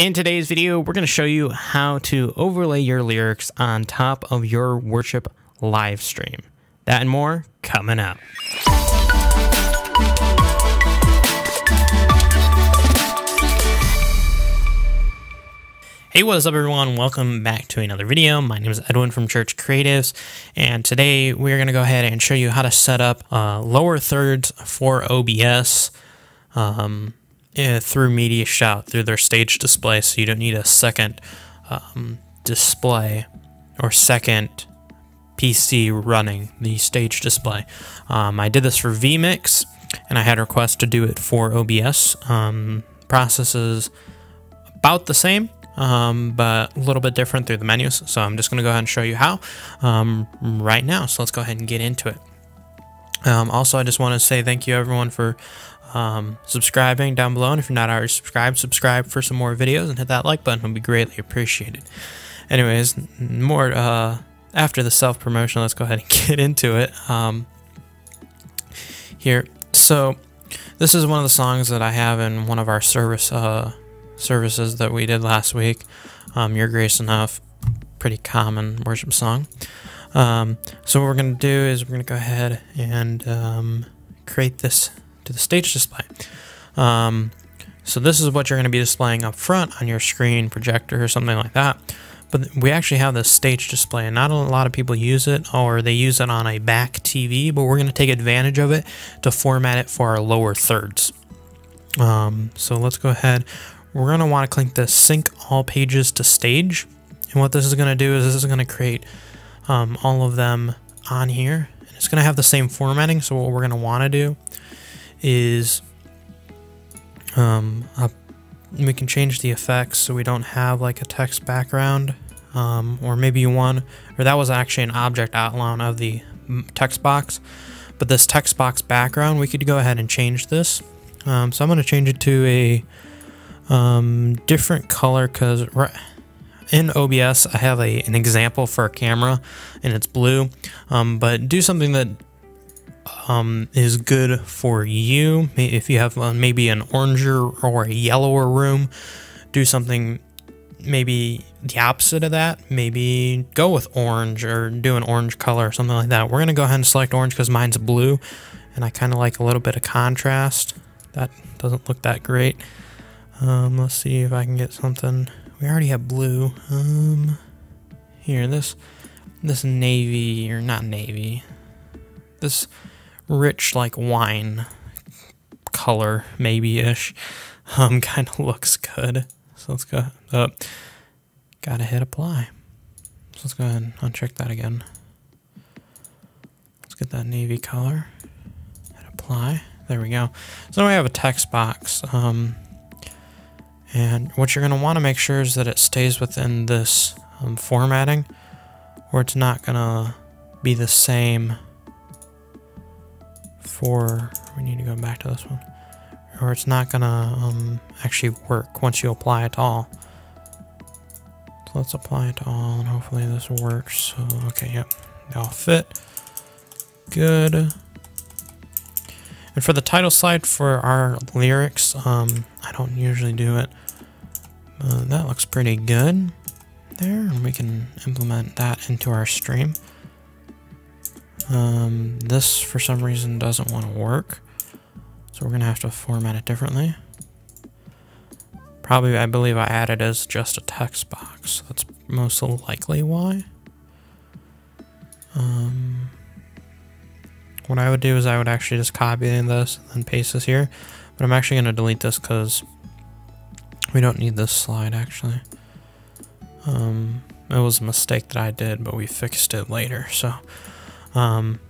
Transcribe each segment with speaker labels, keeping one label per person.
Speaker 1: In today's video, we're going to show you how to overlay your lyrics on top of your worship live stream. That and more coming up. Hey, what is up everyone? Welcome back to another video. My name is Edwin from Church Creatives, and today we're going to go ahead and show you how to set up uh, lower thirds for OBS um, through Media Shout, through their stage display, so you don't need a second um, display or second PC running the stage display. Um, I did this for vMix, and I had a request to do it for OBS. Um, process is about the same um, but a little bit different through the menus. So I'm just going to go ahead and show you how um, right now. So let's go ahead and get into it. Um, also, I just want to say thank you everyone for um, subscribing down below. And if you're not already subscribed, subscribe for some more videos and hit that like button. It would be greatly appreciated. Anyways, more uh, after the self promotion, let's go ahead and get into it. Um, here, so this is one of the songs that I have in one of our service uh, services that we did last week. Um, Your Grace Enough, pretty common worship song. Um, so what we're going to do is we're going to go ahead and um, create this to the stage display. Um, so this is what you're going to be displaying up front on your screen projector or something like that. But we actually have this stage display, and not a lot of people use it, or they use it on a back TV, but we're going to take advantage of it to format it for our lower thirds. Um, so let's go ahead we're going to want to click the sync all pages to stage. And what this is going to do is this is going to create um, all of them on here. And it's going to have the same formatting. So what we're going to want to do is um, we can change the effects so we don't have like a text background. Um, or maybe want, or that was actually an object outline of the text box. But this text box background, we could go ahead and change this. Um, so I'm going to change it to a um, different color because in OBS I have a, an example for a camera and it's blue, um, but do something that um, is good for you. If you have uh, maybe an oranger or a yellower room, do something maybe the opposite of that. Maybe go with orange or do an orange color or something like that. We're going to go ahead and select orange because mine's blue and I kind of like a little bit of contrast. That doesn't look that great. Um, let's see if I can get something. We already have blue. Um, here, this, this navy, or not navy, this rich, like, wine color, maybe-ish, um, kind of looks good. So let's go, oh, gotta hit apply. So let's go ahead and uncheck that again. Let's get that navy color, hit apply. There we go. So now we have a text box. Um, and what you're going to want to make sure is that it stays within this um, formatting or it's not going to be the same we need to go back to this one, or it's not to um, actually work once you apply it all. So let's apply it all and hopefully this works. So, okay, yep, they all fit. Good. And for the title slide for our lyrics, um, I don't usually do it. Uh, that looks pretty good there, and we can implement that into our stream. Um, this, for some reason, doesn't want to work, so we're going to have to format it differently. Probably, I believe I added as just a text box. That's most likely why. Um, what I would do is I would actually just copy this and paste this here, but I'm actually going to delete this because we don't need this slide, actually. Um, it was a mistake that I did, but we fixed it later, so... Um,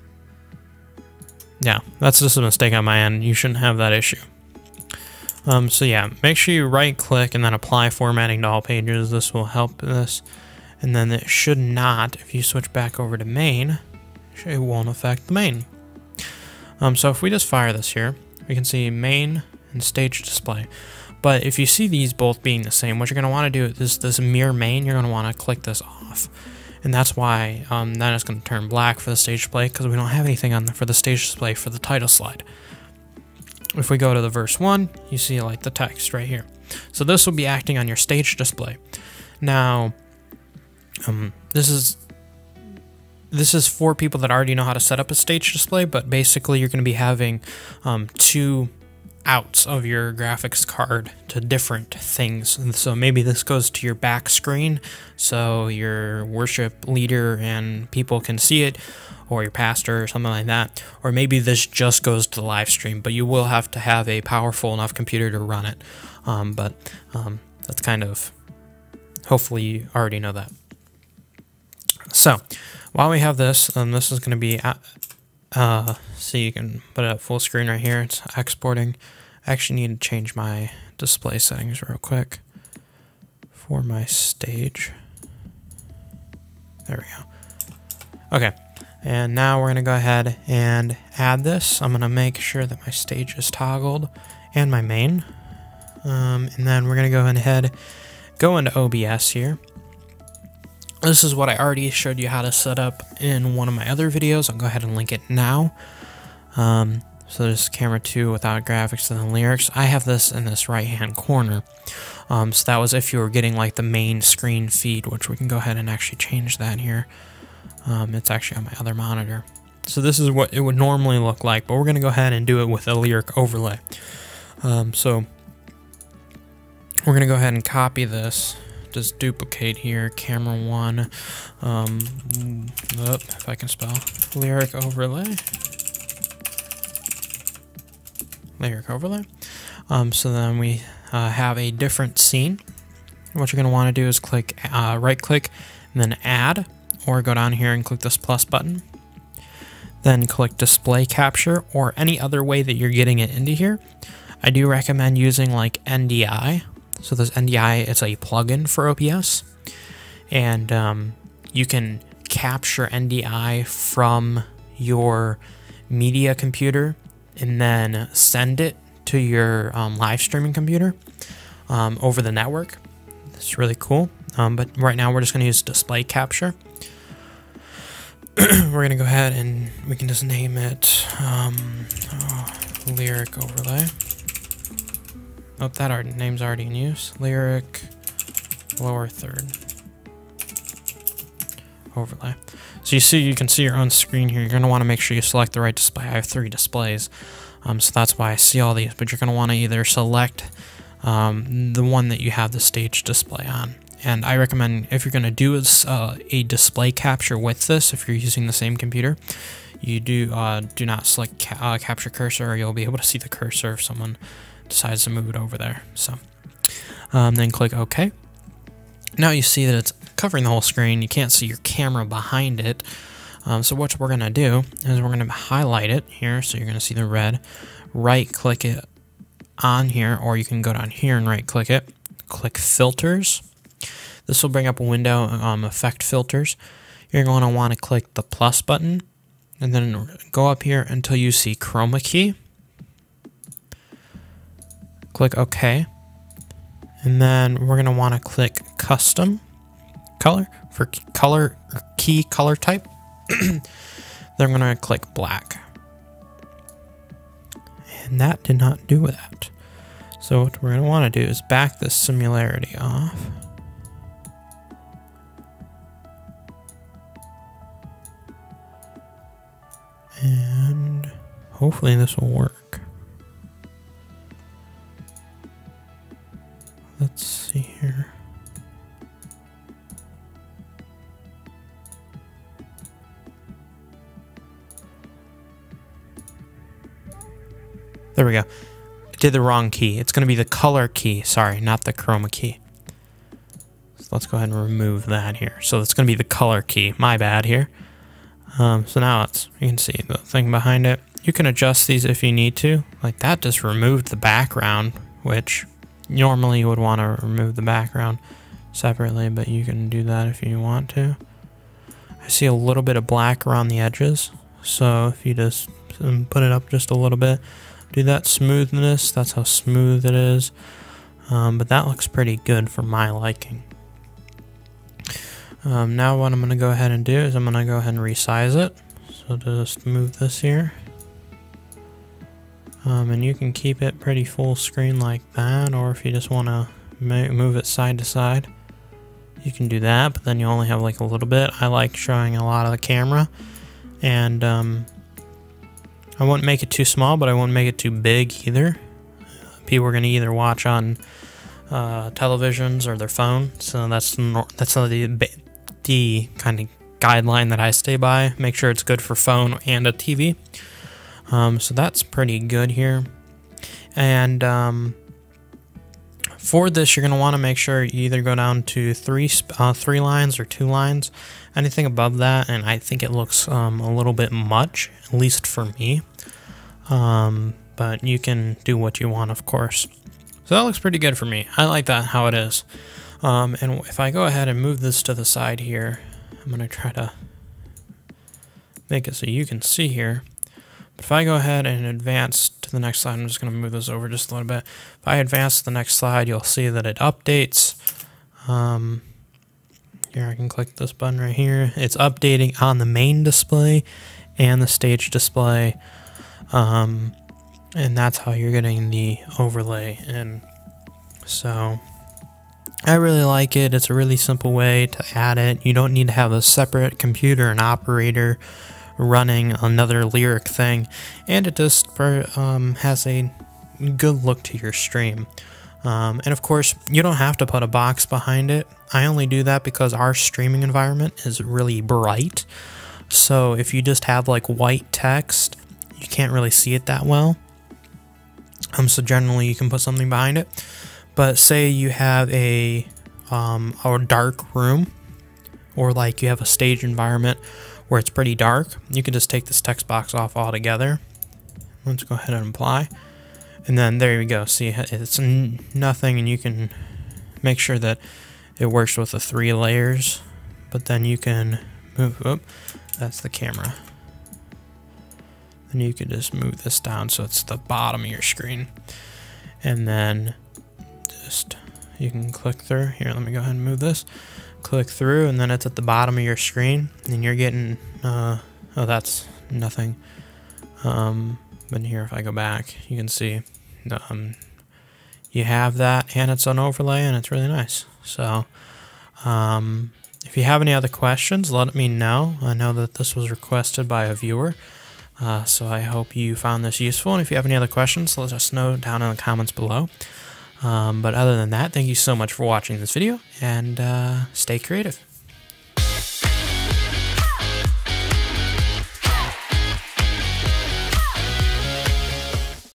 Speaker 1: yeah, that's just a mistake on my end. You shouldn't have that issue. Um, so yeah, make sure you right click and then apply formatting to all pages. This will help this. And then it should not, if you switch back over to main, it won't affect the main. Um, so if we just fire this here, we can see main and stage display. But if you see these both being the same, what you're going to want to do is this mirror main, you're going to want to click this off. And that's why um, that is going to turn black for the stage display because we don't have anything on the, for the stage display for the title slide. If we go to the verse 1, you see like the text right here. So this will be acting on your stage display. Now, um, this is this is for people that already know how to set up a stage display, but basically you're going to be having um, two outs of your graphics card to different things. And so maybe this goes to your back screen so your worship leader and people can see it, or your pastor or something like that. Or maybe this just goes to the live stream, but you will have to have a powerful enough computer to run it. Um, but um, that's kind of, hopefully, you already know that. So, while we have this, um, this is going to be, uh, so you can put it up full screen right here. It's exporting. I actually need to change my display settings real quick for my stage. There we go. Okay, and now we're going to go ahead and add this. I'm going to make sure that my stage is toggled and my main. Um, and then we're going to go ahead, go into OBS here. This is what I already showed you how to set up in one of my other videos. I'll go ahead and link it now. Um, so there's camera 2 without graphics and the lyrics. I have this in this right hand corner. Um, so that was if you were getting like the main screen feed, which we can go ahead and actually change that here. Um, it's actually on my other monitor. So this is what it would normally look like, but we're going to go ahead and do it with a lyric overlay. Um, so we're going to go ahead and copy this just duplicate here, camera one, um, if I can spell, lyric overlay, lyric overlay. Um, so then we uh, have a different scene. What you're going to want to do is click, uh, right click, and then add, or go down here and click this plus button. Then click display capture, or any other way that you're getting it into here. I do recommend using like NDI, so this NDI it's a plugin for OBS, and um, you can capture NDI from your media computer and then send it to your um, live streaming computer um, over the network. It's really cool. Um, but right now we're just going to use display capture. we're going to go ahead and we can just name it oh, lyric overlay. Oh, that art name's already in use. Lyric, lower third. Overlay. So you see, you can see your own screen here. You're going to want to make sure you select the right display. I have three displays, um, so that's why I see all these. But you're going to want to either select um, the one that you have the stage display on. And I recommend if you're going to do a, uh, a display capture with this, if you're using the same computer, you do uh, do not select ca uh, capture cursor, or you'll be able to see the cursor if someone decides to move it over there. So um, then click OK. Now you see that it's covering the whole screen. You can't see your camera behind it. Um, so what we're going to do is we're going to highlight it here. So you're going to see the red. Right click it on here, or you can go down here and right click it. Click filters. This will bring up a window, um, effect filters. You're going to want to click the plus button and then go up here until you see chroma key. Click OK. And then we're going to want to click custom color for color key color type. then I'm going to click black. And that did not do that. So what we're going to want to do is back this similarity off. And hopefully this will work. We go. I did the wrong key. It's going to be the color key. Sorry, not the chroma key. So let's go ahead and remove that here. So it's going to be the color key. My bad here. Um, so now it's, you can see the thing behind it. You can adjust these if you need to. Like that just removed the background, which normally you would want to remove the background separately, but you can do that if you want to. I see a little bit of black around the edges, so if you just um, put it up just a little bit, do that smoothness, that's how smooth it is. Um, but that looks pretty good for my liking. Um, now what I'm going to go ahead and do is I'm going to go ahead and resize it. So just move this here. Um, and you can keep it pretty full screen like that, or if you just want to move it side to side, you can do that, but then you only have like a little bit. I like showing a lot of the camera, and um, I wouldn't make it too small, but I wouldn't make it too big either. People are going to either watch on uh, televisions or their phone, so that's that's the the kind of guideline that I stay by. Make sure it's good for phone and a TV. Um, so that's pretty good here. And um, for this, you're going to want to make sure you either go down to three uh, three lines or two lines. Anything above that, and I think it looks um, a little bit much, at least for me. Um, but you can do what you want, of course. So that looks pretty good for me. I like that how it is. Um, and if I go ahead and move this to the side here, I'm going to try to make it so you can see here. But if I go ahead and advance to the next slide, I'm just going to move this over just a little bit. If I advance to the next slide, you'll see that it updates. Um, here I can click this button right here. It's updating on the main display and the stage display. Um, and that's how you're getting the overlay and so I really like it. It's a really simple way to add it. You don't need to have a separate computer and operator running another lyric thing. And it just um, has a good look to your stream. Um, and of course you don't have to put a box behind it. I only do that because our streaming environment is really bright. So if you just have like white text you can't really see it that well um, so generally you can put something behind it. But say you have a, um, a dark room or like you have a stage environment where it's pretty dark, you can just take this text box off altogether. Let's go ahead and apply. And then there you go. See, it's nothing and you can make sure that it works with the three layers. But then you can move, up. that's the camera. And you can just move this down so it's the bottom of your screen. And then just, you can click through. Here, let me go ahead and move this. Click through and then it's at the bottom of your screen. And you're getting, uh, oh, that's nothing. Um, but here, if I go back, you can see, um, you have that and it's an overlay and it's really nice. So, um, if you have any other questions, let me know. I know that this was requested by a viewer. Uh, so I hope you found this useful. And if you have any other questions, let us know down in the comments below. Um, but other than that, thank you so much for watching this video and uh, stay creative.